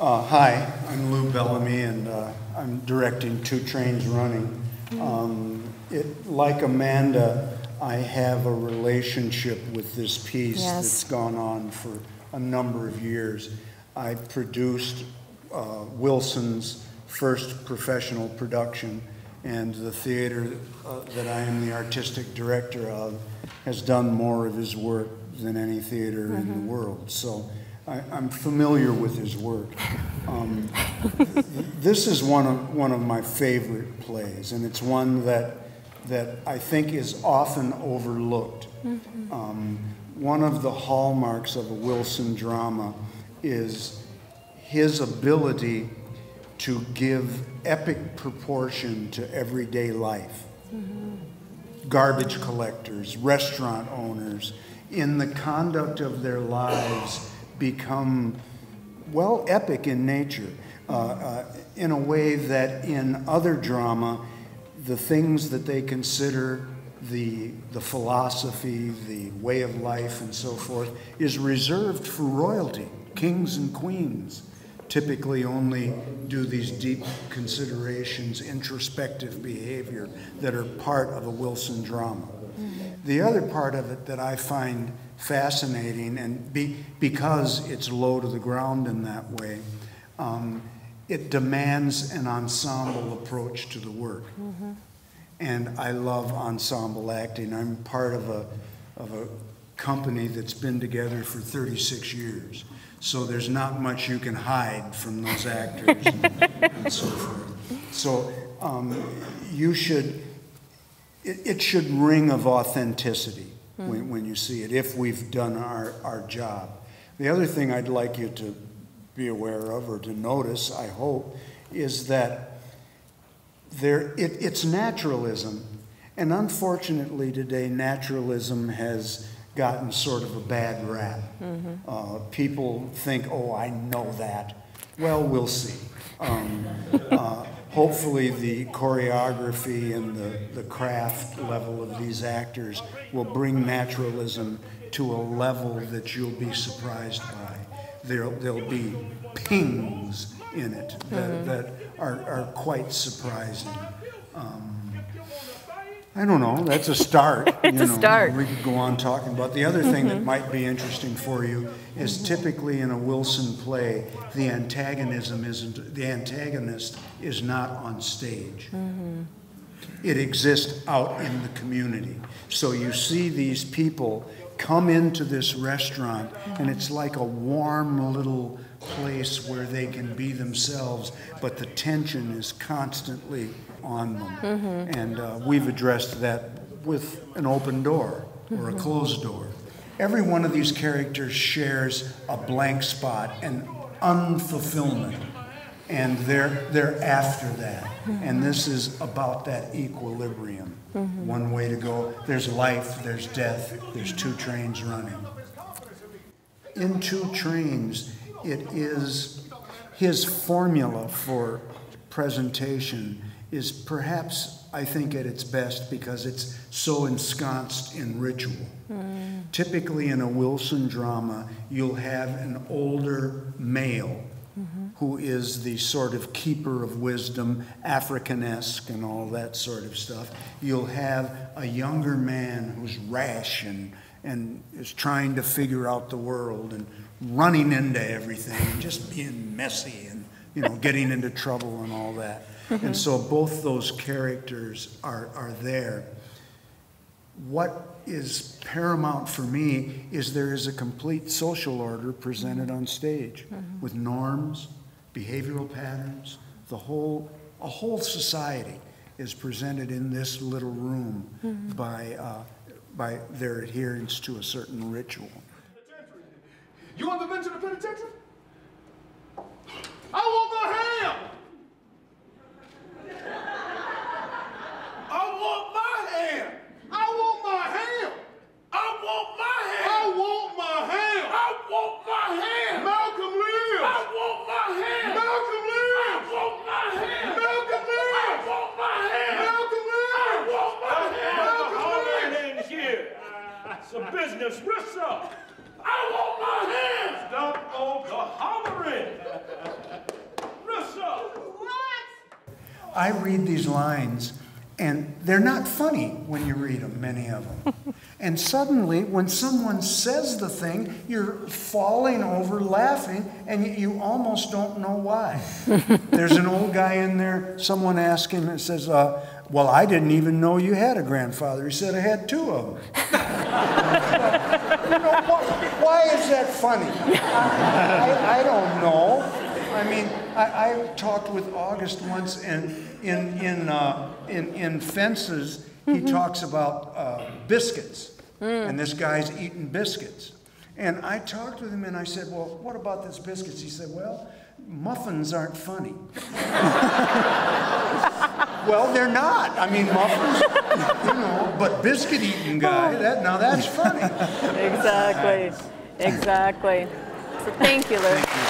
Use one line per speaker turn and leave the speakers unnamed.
Uh, hi, I'm Lou Bellamy, and uh, I'm directing Two Trains Running. Um, it, like Amanda, I have a relationship with this piece
Yes.
that's gone on for a number of years. I produced uh, Wilson's first professional production, and the theater uh, that I am the artistic director of has done more of his work than any theater in the world. So I, I'm familiar with his work. Um, this is one of, one of my favorite plays, and it's one that, that I think is often overlooked. Um, one of the hallmarks of a Wilson drama is his ability to give epic proportion to everyday life. Garbage collectors, restaurant owners, in the conduct of their lives, become, well, epic in nature, uh, uh, in a way that in other drama, the things that they consider the, the philosophy, the way of life, and so forth, is reserved for royalty, kings and queens typically only do these deep considerations, introspective behavior that are part of a Wilson drama. The other part of it that I find fascinating, and be, because it's low to the ground in that way, um, it demands an ensemble approach to the work. And I love ensemble acting. I'm part of a, of a company that's been together for 36 years. So there's not much you can hide from those actors and, and so forth. So um, you should, it, it should ring of authenticity when, when you see it, if we've done our, our job. The other thing I'd like you to be aware of or to notice, I hope, is that there, it, it's naturalism. And unfortunately, today, naturalism has gotten sort of a bad rap. Uh, people think, oh, I know that. Well, we'll see. Um, uh, hopefully, the choreography and the, the craft level of these actors will bring naturalism to a level that you'll be surprised by. There'll, there'll be pings in it that, that are, are quite surprising. Um, I don't know, that's a start.
It's
you
a
know,
start.
We could go on talking about. The other thing that mm-hmm. might be interesting for you is typically in a Wilson play, the antagonism isn't, the antagonist is not on stage. Mm-hmm. It exists out in the community. So you see these people come into this restaurant, and it's like a warm little place where they can be themselves, but the tension is constantly on them. And uh, we've addressed that with an open door or a closed door. Every one of these characters shares a blank spot, an unfulfillment and they're they're after that. And this is about that equilibrium. One way to go. There's life there's death there's two trains running. In two trains it is his formula for presentation is perhaps i think at its best because it's so ensconced in ritual. Typically in a wilson drama you'll have an older male who is the sort of keeper of wisdom, Africanesque, and all that sort of stuff. You'll have a younger man who's rash and, and is trying to figure out the world and running into everything and just being messy and you know getting into trouble and all that. Mm-hmm. And so both those characters are, are there. What is paramount for me is there is a complete social order presented on stage with norms, behavioral patterns, the whole, a whole society is presented in this little room by, uh, by their adherence to a certain ritual.
You want the bench in the penitentiary? I want my ham! business. I want my hands the hollering. What? I
read these lines, and they're not funny when you read them, many of them. and suddenly, when someone says the thing, you're falling over laughing, and you almost don't know why. There's an old guy in there, someone asking, him and says, uh, well, I didn't even know you had a grandfather. He said, I had two of them. You know, wh- why is that funny? I, I, I don't know. I mean, I, I talked with August once, and in, in, uh, in, in Fences, he talks about uh, biscuits. And this guy's eating biscuits. And I talked with him and I said, Well, what about this biscuits? He said, Well, muffins aren't funny. well, they're not. I mean, muffins, you know, but biscuit eating guy, oh. that, now that's funny.
Exactly. Exactly. So thank you, Lou.